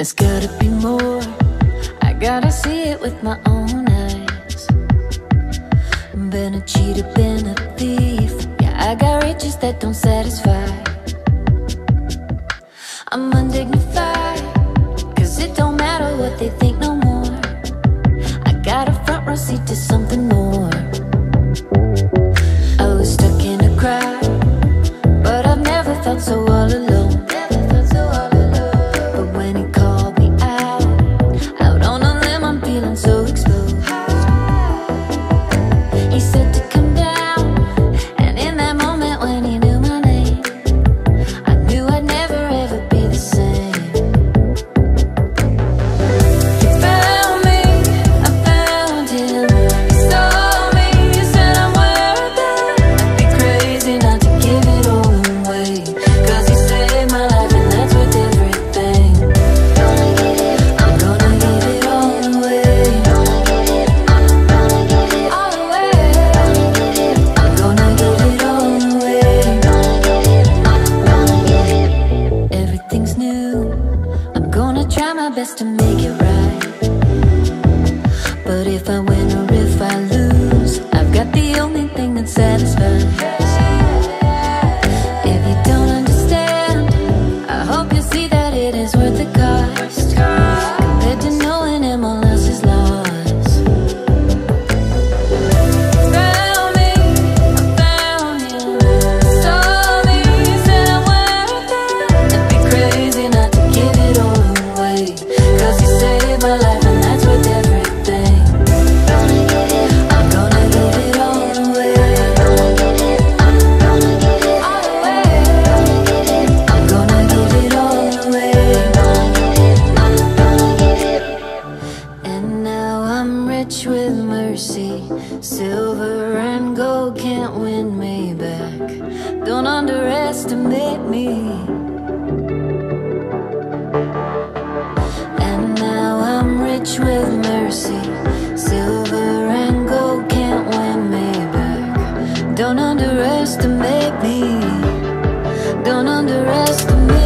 There's gotta be more. I gotta see it with my own eyes. Been a cheater, been a thief. Yeah, I got riches that don't satisfy. I'm undignified, cause it don't matter what they think no more. I got a front row seat to something more. But if I win or if I lose, I've got the only thing that satisfies. rich with mercy. Silver and gold can't win me back. Don't underestimate me. And now I'm rich with mercy. Silver and gold can't win me back. Don't underestimate me. Don't underestimate me.